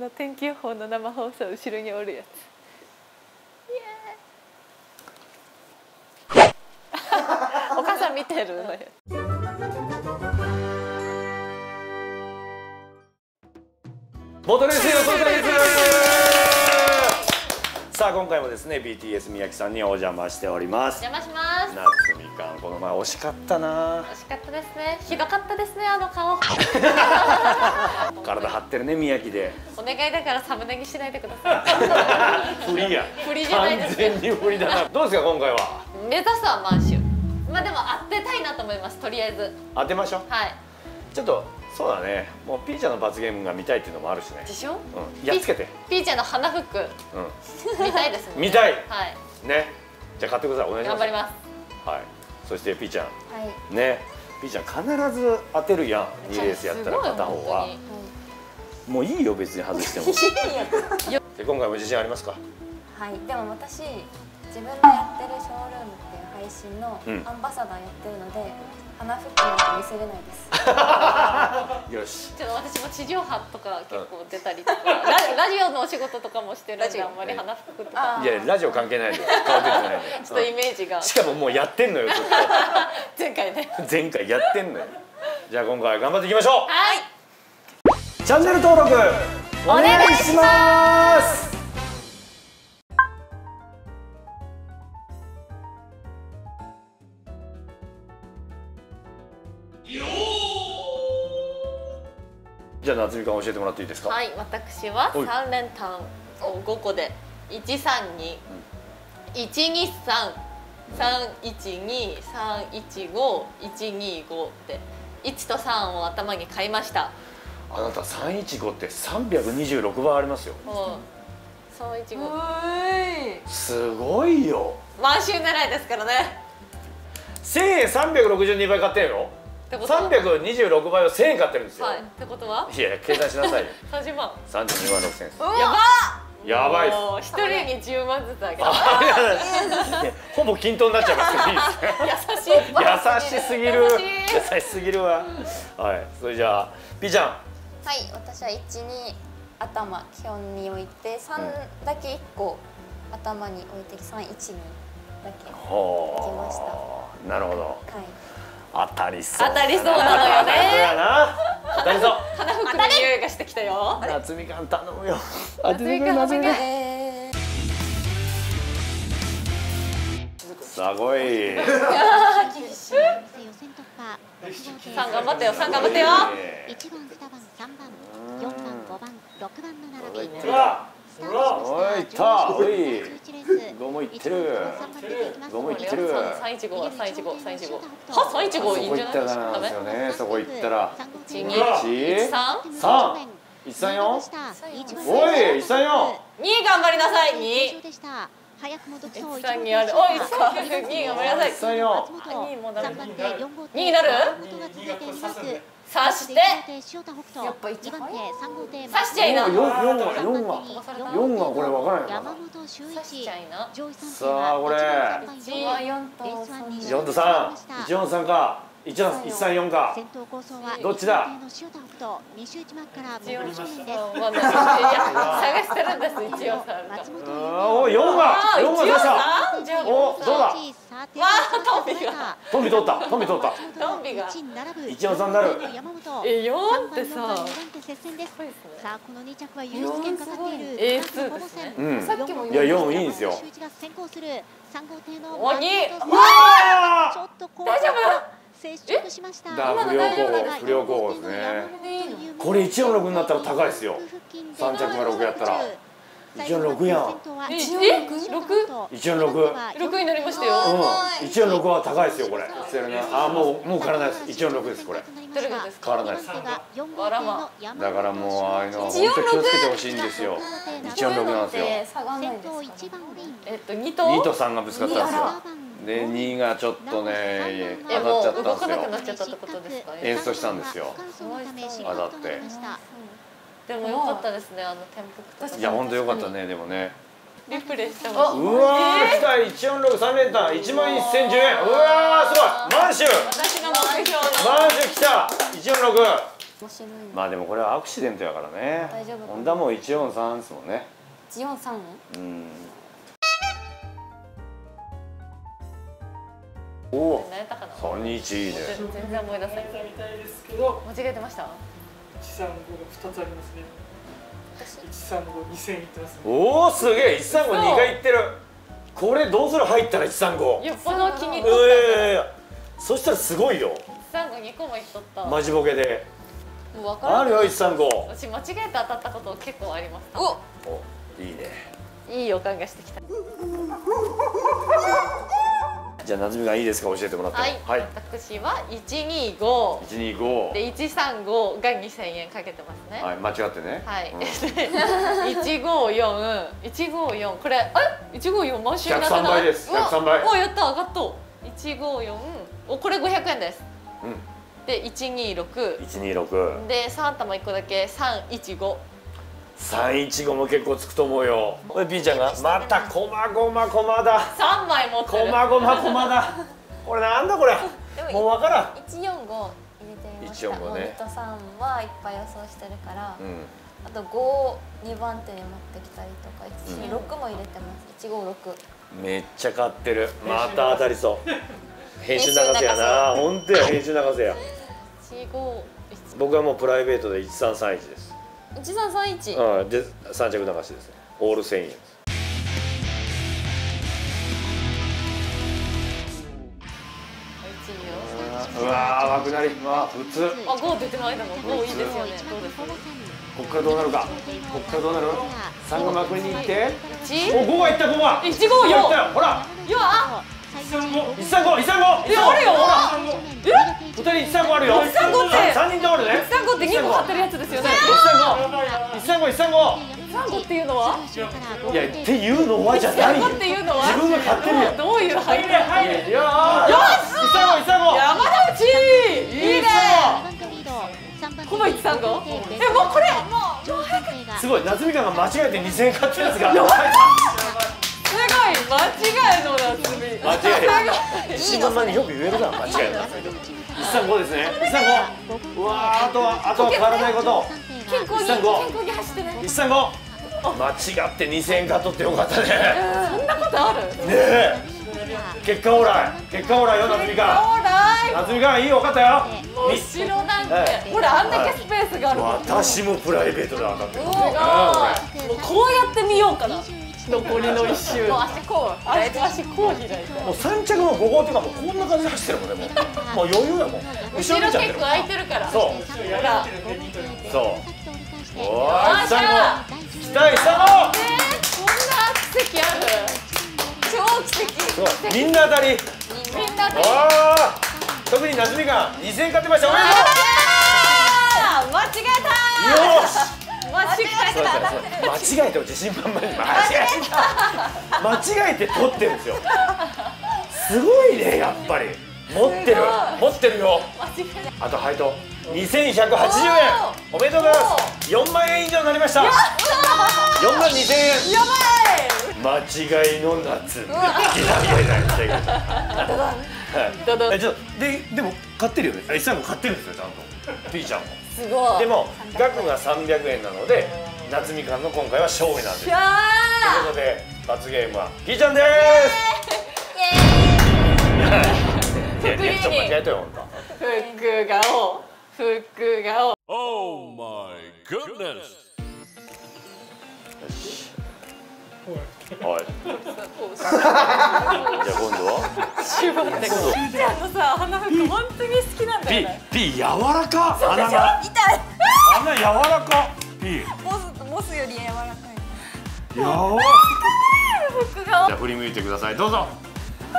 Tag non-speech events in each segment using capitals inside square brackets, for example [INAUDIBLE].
の天気予報の生放送後ろにおるやつ。[LAUGHS] お母さん見てるのよ。ボトルレスの総会です。さあ今回もですね BTS 宮城さんにお邪魔しております。邪魔します。夏みかんこの前惜しかったな。惜しかったですね。ひどかったですねあの顔。[LAUGHS] 体張ってるね宮城で。お願いだからサムネにしないでくださ不利 [LAUGHS] や。不利じゃないです完全に不利だな。どうですか今回は？い目指すは満州。まあでも当てたいなと思いますとりあえず。当てましょう。はい。ちょっとそうだね。もうピーちゃんの罰ゲームが見たいっていうのもあるしね。でしょ？うん。やっつけて。ピーちゃんの花服うん。見たいですね。見たい。はい。ね。じゃあ買ってください。お願いします。頑張ります。はい。そしてピーちゃん。はい。ね。ピーちゃん必ず当てるやん。2レースやったら片方は。もういいよ別に外しても。[LAUGHS] で今回も自信ありますか？はい、でも私自分のやってるショールームっていう配信のうん。アンバサダーやってるので、花吹なんて見せれないです。[LAUGHS] よし。ちょっと私も地上波とか結構出たりとか、ララジオのお仕事とかもしてるんであんまり花服とかあいやラジオ関係ないで顔出てないで [LAUGHS] ちょっとイメージが。しかももうやってんのよずっ [LAUGHS] 前回ね。と前回やってんのよ。じゃあ今回頑張っていきましょはい。うチャンネル登録お願いしますじゃあ夏美か教えてもらっていいですか、はい私ははい。三連単を5個で一三二。一二三。三一二三一五。一二五で一と三を頭に買いました。あなた315って326番ありますよ。三一五。すごいよ。満州狙いですからね。1000円362倍買ってんよってことは。326倍を1000円買ってるんですよ、はいってことは？いや計算しなさいよ。[LAUGHS] 三十万。32万6000円です。やばやばいっす。一人に十万ずつあげたあいやいやほぼ均等になっちゃいますけどいいですか優しい。[LAUGHS] 優しすぎる。優しい。優しすぎるわ。はいそれじゃあピーちゃん。はい、私は1、2頭基本に置いて3だけ1個頭に置いて3、1、2だけ。ほうなるほど。はい。当たりそう当たりそうなのよね。そうやな。当たりそう。花服の匂いがしてきたよ。夏みかん頼むよ。夏みかん夏みかんえー、すごい。さん頑張ってよ。さん頑張ってよ。1番、2番、3番、4番、5番、6番の並び。おいした行った。おい。11レースどうも行ってる。どうも行ってる。三一五は三一五三一五は三一五。いいんじゃないそこ行ったらな。んですよねそこ行ったら。一二三。三一三四。おい一三四。二頑張りなさい。二。早くも独走一三二ある。おい一三。二頑張りなさい。一三四。あ二もダメ3番手4号手二になる？松本が続いていますさしてやっぱ一2番手3号手刺しちゃいな四四は四は四はこれわからな。い山かな。本修一ちゃいな。上位3さあこれ。一は4とレースワンに四と三一四三か。一四一三四か。先頭構想はどっちだ？探してるんです。一応さんが松本あーおい四があ四が出したおどうだ？わあトンビが。トンビ取った。トンビ取った。トンビが。一四三なる。え四ってさ。さあこの2着は優勝権かかっているエースさっきもいや四いいんですよ先行する3号艇のおに松本あちょっと後半接触しまし不良候補不良候補ですねこれ146になったら高いですよ三着が六やったら146やん。ええ六？146六。になりましたよ。うん。146は高いですよこれ。あもうもう変わらないです。146ですこれ。どれがです。変わらないです。あらま。だからもうああいうのは本当気をつけてほしいんですよ。146なんで。すよで下がんない先頭ですか1番レインえっと二と2と3がぶつかったんですよ。2で2がちょっとねえ当もたっちゃったんですう動かなくなよっちゃったってことですか演出したんですよ。当当たってでも良かったですねあの転覆とか。いや本当よかったねでもね。リプレイしてまうわー来た1463連単1万1010円。うわーすごい。満州。私の目標の満州来た。146面白いね。まあでもこれはアクシデントやからね。大丈夫ホンダも143ですもんね。143うん。おお何やったかな。3日いいね全然思い出せない。間違えてました？135が2つありますね。135、2000いってますね。おおすげえ。135回いってる。これどうする？入ったら135よっぽど気に入っいとっやいやいや。そしたらすごいよ。た3個2個もいっとった。マジボケで。もう分からん。あるよ135私間違えて当たったこと結構あります。お。おいいね。いい予感がしてきたじゃあ夏美がいいですか？教えてもらっても。はい、はい、私は125 125で135が2000円かけてますね。はい。間違ってね。はい、うん。[LAUGHS] 154、154これえ？154毎週なってない？103倍です。うわ。103倍。おやった。上がった154おこれ500円です。うん。で126 126で3玉1個だけ。315 315も結構つくと思うよ。これ B ちゃんがまたこまごまこまだ。3枚持ってこるまごまこまだ。これなんだこれ？でももうわからん。145入れてみました。145ね。モニトさんはいっぱい予想してるから、うん。あと52番手に持ってきたりとか126も入れてます。156めっちゃ買ってる。また当たりそう。[LAUGHS] 編集泣かせやな。本当や編集泣かせや。[LAUGHS] 151僕はもうプライベートで1331です1331うんで三着流しです。ねオール1000円うわー枠なり。まあ普通。あ5出てないでも5いいですよね。どうです？こっからどうなるか？こっからどうなる？3がまくりに行って。1お5がいった5が154いったよ。ほら。よあ。135 135えあるよ2人135あるよ。135って。3人ともあるね。135って2個買ってるやつですよね。135 135 135っていうのは？いやっていうのはじゃないよ。135っていうのは？自分が買ってるやんどういう入り入りいよし135 135山田内！いいね。この135えもうこれすごい夏みかんが間違えて2000円買ったやつが。すごい間違いの夏み間違え自信満々によく言えるな間違えた135ですね。135うわーあとはあとは変わらないこと。健康に健135康に走ってね135間違って2000円買っとってよかったね。そんなことある？ねえ。結果オーライ。結果オーライよ夏みか夏みかんいいよかったよ。後ろなんて。はいほらあんだけスペースがある私もプライベートで当たってる。すごい。こうやって見ようかな残りの一周。もう足こう。足足こう開いてもう3着も5号っていうかもうこんな感じで走ってるもんねもう。もう余裕やもん。後後ろろ見ちゃってる結構空いてるから。そう。ほらそう。およーいっしゃ135期待した。のえー、こんな奇跡ある。超奇跡。みんな当たり。みんなでわあ特に夏みかん2000円買ってました。おめでとう間違えても自信満々に間違えた間違えて取ってるんですよ。すごいねやっぱり。持ってる。持ってるよ。あと配当。2180円。おめでとうございます。4万円以上になりました。4万2000円。や間違いの夏。いやいやいやいやいやはい。えちょっとででも買ってるよね。あ一さんも買ってるんですよちゃんと。P ちゃんも。ばいすごい。でも額が300円なので夏みかんの今回は勝利なんです。というやことで罰ゲームは P ちゃんでーす [LAUGHS] いやリアクション間違えたよ本当ー福顔福顔 Oh my goodness! はい。[LAUGHS] じゃあ今度は？シュバってちゃんとさ花福本当に好きなんだよ P ね P 柔らか。鼻が。痛い。鼻柔らか。P 柔らか福顔じゃあ振り向いてください。どうぞ。[LAUGHS]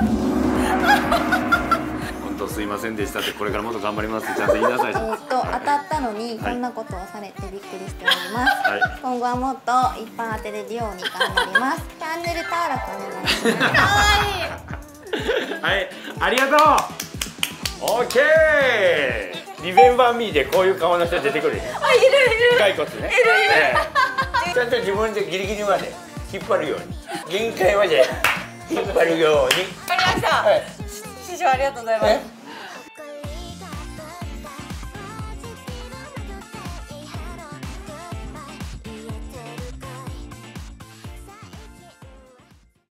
本当すいませんでしたってこれからもっと頑張りますってちゃんと言いなさい。えー、と当たったのにこんなことをされてびっくりしております、はい。今後はもっと一般当てれるように頑張ります。チャンネル登録お願いします。はい。ありがとう。オッケーリベンバーミーでこういう顔の人出てくる。あいるいる。骸骨ね。いるいる、ちゃんと自分でギリギリまで引っ張るように。限界まで引っ張るように。わかりました。はい。師匠ありがとうございます